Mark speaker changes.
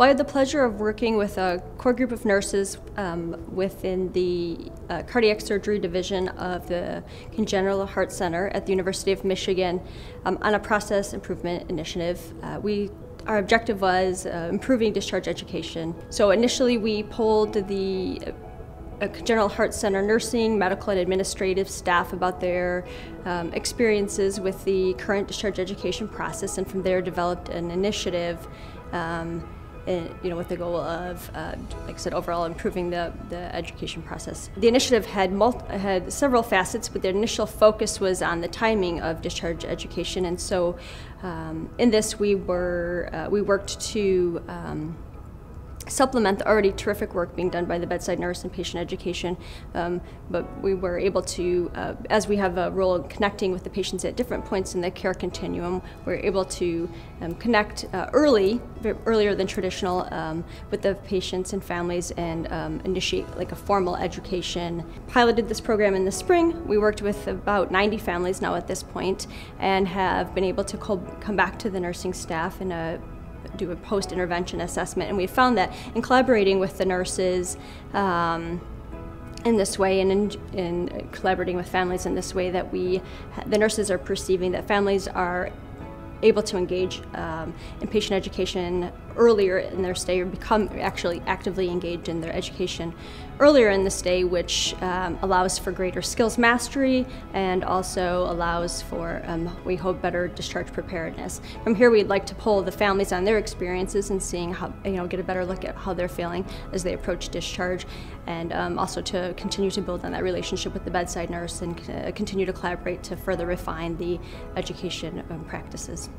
Speaker 1: Well, I had the pleasure of working with a core group of nurses um, within the uh, cardiac surgery division of the Congenital Heart Center at the University of Michigan um, on a process improvement initiative. Uh, we our objective was uh, improving discharge education. So initially we polled the uh, Congenital Heart Center nursing, medical, and administrative staff about their um, experiences with the current discharge education process, and from there developed an initiative. Um, in, you know, with the goal of, uh, like I said, overall improving the, the education process. The initiative had, had several facets, but the initial focus was on the timing of discharge education, and so um, in this we were uh, we worked to um, supplement the already terrific work being done by the bedside nurse and patient education. Um, but we were able to, uh, as we have a role in connecting with the patients at different points in the care continuum, we're able to um, connect uh, early, earlier than traditional, um, with the patients and families and um, initiate like a formal education. Piloted this program in the spring. We worked with about 90 families now at this point and have been able to come back to the nursing staff in a do a post intervention assessment, and we found that in collaborating with the nurses. Um, in this way and in, in, collaborating with families in this way that we the nurses are perceiving that families are able to engage um, in patient education earlier in their stay or become actually actively engaged in their education earlier in the stay, which um, allows for greater skills mastery and also allows for, um, we hope, better discharge preparedness. From here, we'd like to pull the families on their experiences and seeing how, you know, get a better look at how they're feeling as they approach discharge, and um, also to continue to build on that relationship with the bedside nurse and uh, continue to collaborate to further refine the education um, practices.